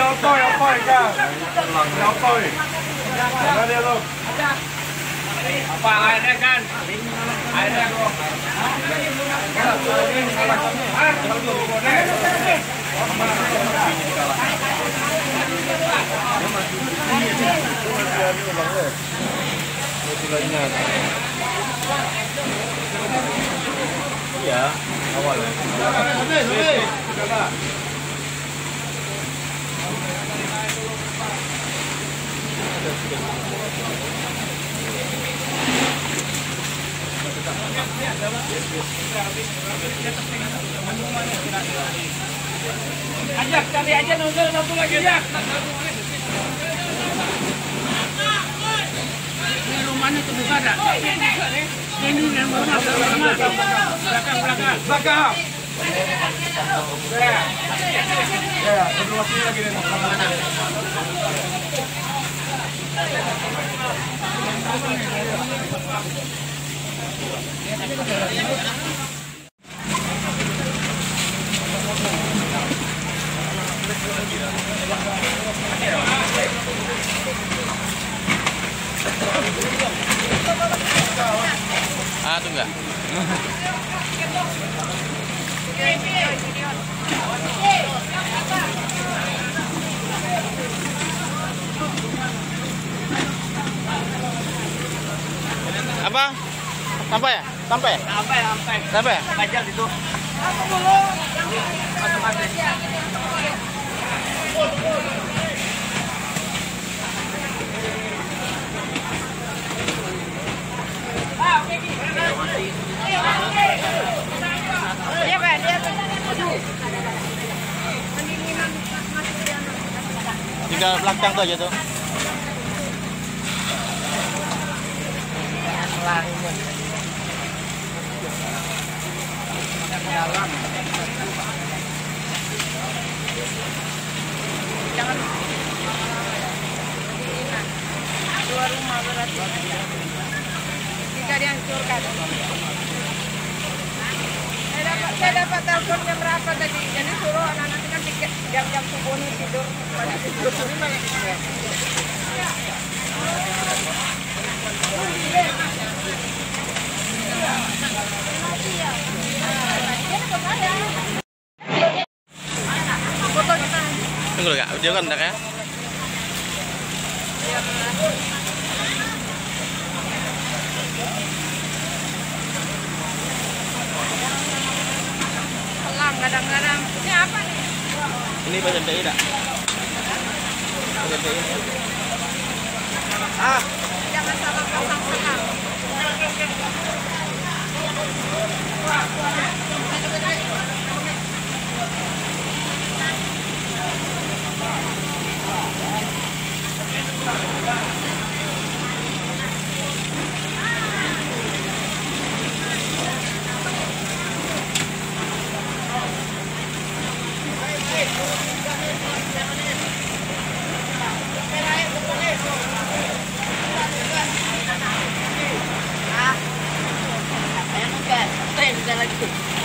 要抱要抱一下，要抱一下，来来来。Apa ada kan? Ada kok. Iya, awalnya. Ajak cari aja nunggu satu lagi ajak. Ini rumahnya terbuka dah. Ini yang rumah belakang belakang. Belakang. Ya, ya, lagi. Ah, itu enggak. Apa? Sampai ya? Sampai? Sampai sampai. Sampai ya? Bajak itu. Iya, Pak. Dia Tinggal belakang tuh aja tuh. Dihancurkan. Saya dapat, saya dapat telepon jam berapa tadi? Jadi suruh anak-anak itu kan tiket jam-jam subuh nih tidur. Tunggu dulu, Kak. Video kan enggak ya? Pelang kadang-kadang. Ini apa nih? Ini DI enggak? Baca DI. Ah. Ah. Ayan, okay. Tren, lagi.